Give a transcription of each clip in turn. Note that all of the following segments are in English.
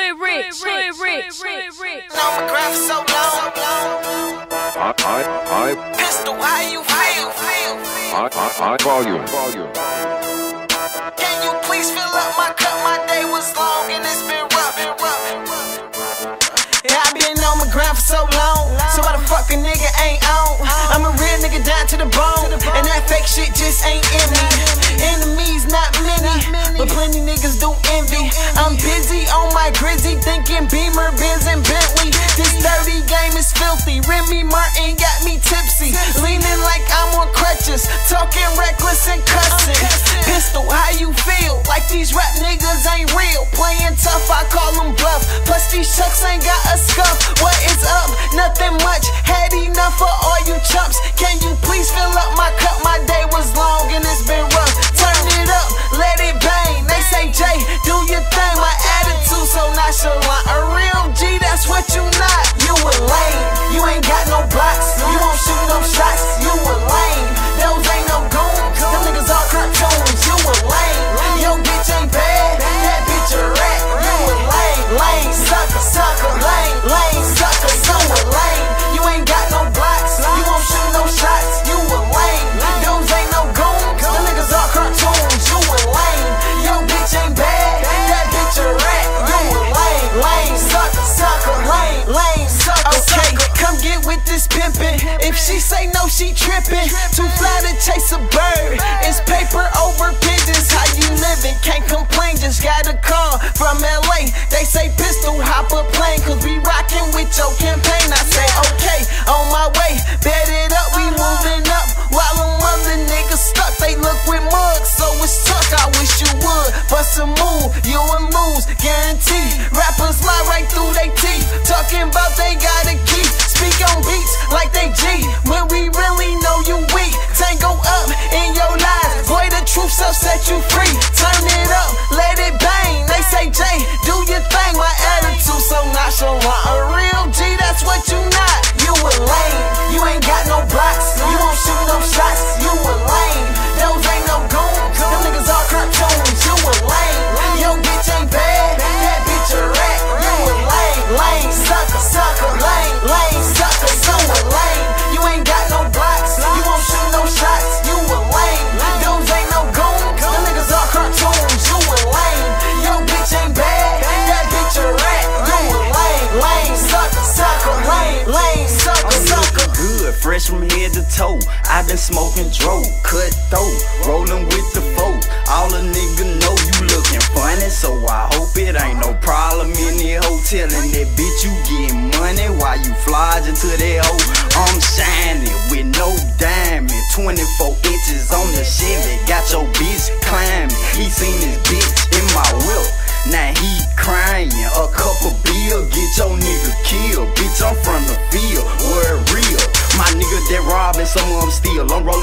Hood rich, hood rich, hood rich. On my graph so long. High, high, high, Pistol, how you feel? high, high, high volume, volume. Can you please fill up my cup? My day was long and it's been rough. Yeah, I been on my grind for so long. So why the fuck a nigga ain't on? I'm a real nigga down to the bone. And that fake Benz, and Bentley. This dirty game is filthy. Remy Martin got me tipsy. Leaning like I'm on crutches. Talking reckless and cussing. Pistol, how you feel? Like these rap niggas ain't real. Playing tough, I call them bluff. Plus these shucks ain't got a scuff. What is up? Nothing much. Had enough for all you chumps. Can you please fill up my cup? My day was long and it's been rough. Just got a call from LA. They say pistol hop a plane. Cause we rockin' with your campaign. I say okay, on my way. Bet it up, we moving up. While them other niggas stuck, they look with mugs. So it's tuck. I wish you would. Bust a move, you will lose. Guarantee. Rappers lie right through they teeth. Talking about they gotta keep. Speak on beats like they G. When we really know you weak. Tango up in your lies. Boy, the truth shall set you free. From head to toe. i been smoking dro, cut throat, rolling with the folk. All a nigga know you looking funny, so I hope it ain't no problem in the hotel. And that bitch, you getting money while you flogging to that hoe. I'm shining with no diamond, 24 inches on the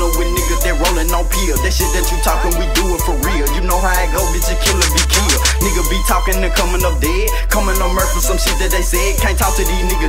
rolling with niggas that rolling on pill. That shit that you talking, we do it for real. You know how it go, bitch, a killer be killed. Nigga be talking and coming up dead. Coming on murder for some shit that they said. Can't talk to these niggas